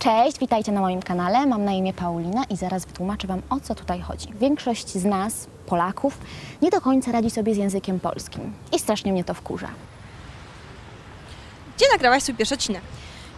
Cześć, witajcie na moim kanale. Mam na imię Paulina i zaraz wytłumaczę Wam o co tutaj chodzi. Większość z nas, Polaków, nie do końca radzi sobie z językiem polskim i strasznie mnie to wkurza. Gdzie nagrałaś swój pierwszy odcinek?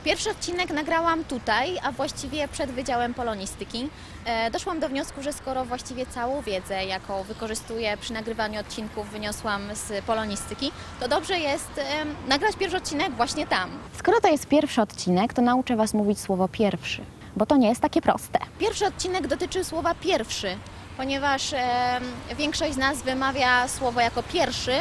Pierwszy odcinek nagrałam tutaj, a właściwie przed Wydziałem Polonistyki. E, Doszłam do wniosku, że skoro właściwie całą wiedzę, jaką wykorzystuję przy nagrywaniu odcinków, wyniosłam z polonistyki, to dobrze jest nagrać pierwszy odcinek właśnie tam. Skoro to jest pierwszy odcinek, to nauczę Was mówić słowo pierwszy, bo to nie jest takie proste. Pierwszy odcinek dotyczy słowa pierwszy, ponieważ większość z nas wymawia słowo jako pierwszy,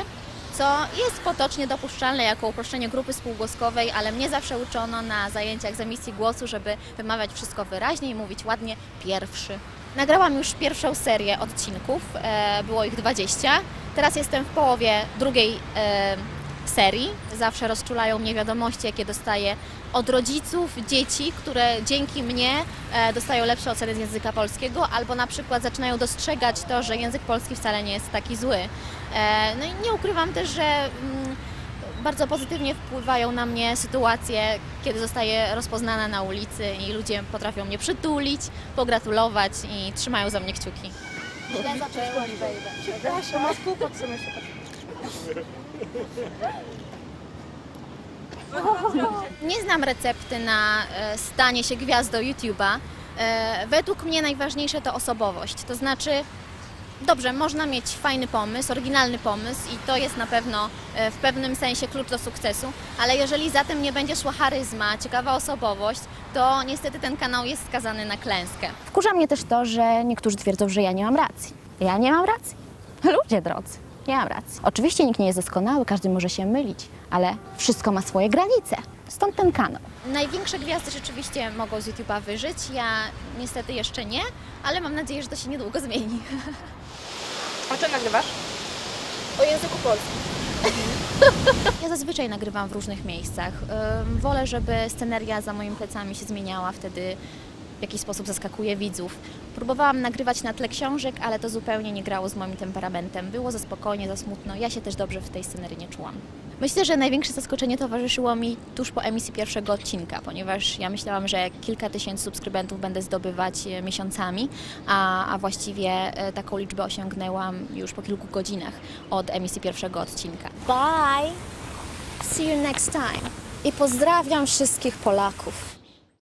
co jest potocznie dopuszczalne jako uproszczenie grupy spółgłoskowej, ale mnie zawsze uczono na zajęciach z emisji głosu, żeby wymawiać wszystko wyraźnie i mówić ładnie pierwszy. Nagrałam już pierwszą serię odcinków, e, było ich 20. Teraz jestem w połowie drugiej e, serii. Zawsze rozczulają mnie wiadomości, jakie dostaję od rodziców, dzieci, które dzięki mnie e, dostają lepsze oceny z języka polskiego, albo na przykład zaczynają dostrzegać to, że język polski wcale nie jest taki zły. E, no i nie ukrywam też, że mm, bardzo pozytywnie wpływają na mnie sytuacje, kiedy zostaję rozpoznana na ulicy i ludzie potrafią mnie przytulić, pogratulować i trzymają za mnie kciuki. Nie znam recepty na e, stanie się gwiazdą YouTube'a. E, Według mnie najważniejsze to osobowość. To znaczy, dobrze, można mieć fajny pomysł, oryginalny pomysł i to jest na pewno e, w pewnym sensie klucz do sukcesu, ale jeżeli za tym nie będzie szła charyzma, ciekawa osobowość, to niestety ten kanał jest skazany na klęskę. Wkurza mnie też to, że niektórzy twierdzą, że ja nie mam racji. Ja nie mam racji. Ludzie drodzy, nie mam racji. Oczywiście nikt nie jest doskonały, każdy może się mylić, ale wszystko ma swoje granice. Stąd ten kanał. Największe gwiazdy rzeczywiście mogą z YouTube'a wyżyć, ja niestety jeszcze nie, ale mam nadzieję, że to się niedługo zmieni. O czym nagrywasz? O języku polskim. Ja zazwyczaj nagrywam w różnych miejscach. Wolę, żeby sceneria za moimi plecami się zmieniała, wtedy w jakiś sposób zaskakuje widzów. Próbowałam nagrywać na tle książek, ale to zupełnie nie grało z moim temperamentem. Było za spokojnie, za smutno. Ja się też dobrze w tej scenerii nie czułam. Myślę, że największe zaskoczenie towarzyszyło mi tuż po emisji pierwszego odcinka, ponieważ ja myślałam, że kilka tysięcy subskrybentów będę zdobywać e, miesiącami, a, a właściwie e, taką liczbę osiągnęłam już po kilku godzinach od emisji pierwszego odcinka. Bye! See you next time. I pozdrawiam wszystkich Polaków.